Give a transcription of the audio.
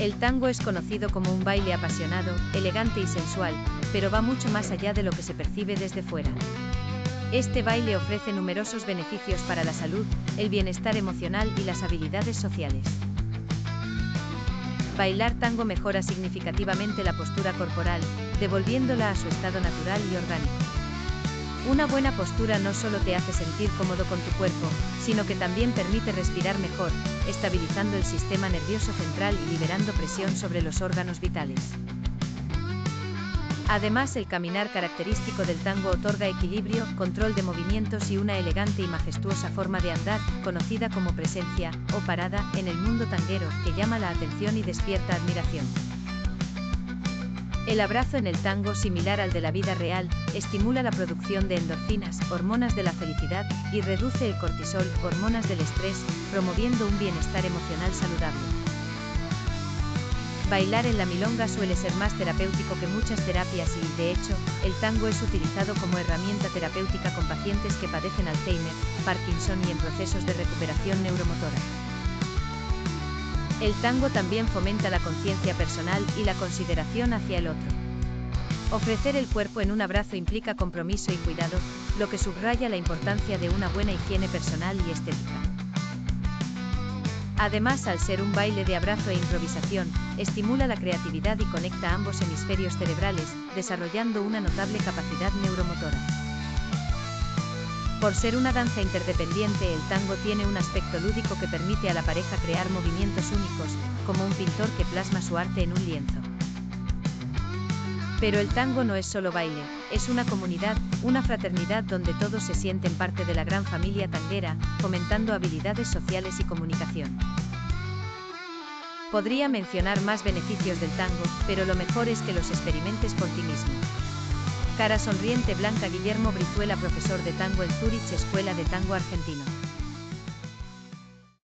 El tango es conocido como un baile apasionado, elegante y sensual, pero va mucho más allá de lo que se percibe desde fuera. Este baile ofrece numerosos beneficios para la salud, el bienestar emocional y las habilidades sociales. Bailar tango mejora significativamente la postura corporal, devolviéndola a su estado natural y orgánico. Una buena postura no solo te hace sentir cómodo con tu cuerpo, sino que también permite respirar mejor, estabilizando el sistema nervioso central y liberando presión sobre los órganos vitales. Además, el caminar característico del tango otorga equilibrio, control de movimientos y una elegante y majestuosa forma de andar, conocida como presencia o parada en el mundo tanguero, que llama la atención y despierta admiración. El abrazo en el tango, similar al de la vida real, estimula la producción de endorfinas, hormonas de la felicidad, y reduce el cortisol, hormonas del estrés, promoviendo un bienestar emocional saludable. Bailar en la milonga suele ser más terapéutico que muchas terapias y, de hecho, el tango es utilizado como herramienta terapéutica con pacientes que padecen Alzheimer, Parkinson y en procesos de recuperación neuromotora. El tango también fomenta la conciencia personal y la consideración hacia el otro. Ofrecer el cuerpo en un abrazo implica compromiso y cuidado, lo que subraya la importancia de una buena higiene personal y estética. Además, al ser un baile de abrazo e improvisación, estimula la creatividad y conecta ambos hemisferios cerebrales, desarrollando una notable capacidad neuromotora. Por ser una danza interdependiente, el tango tiene un aspecto lúdico que permite a la pareja crear movimientos únicos, como un pintor que plasma su arte en un lienzo. Pero el tango no es solo baile, es una comunidad, una fraternidad donde todos se sienten parte de la gran familia tanguera, fomentando habilidades sociales y comunicación. Podría mencionar más beneficios del tango, pero lo mejor es que los experimentes por ti mismo. Cara sonriente Blanca Guillermo Brizuela profesor de tango en Zurich Escuela de Tango Argentino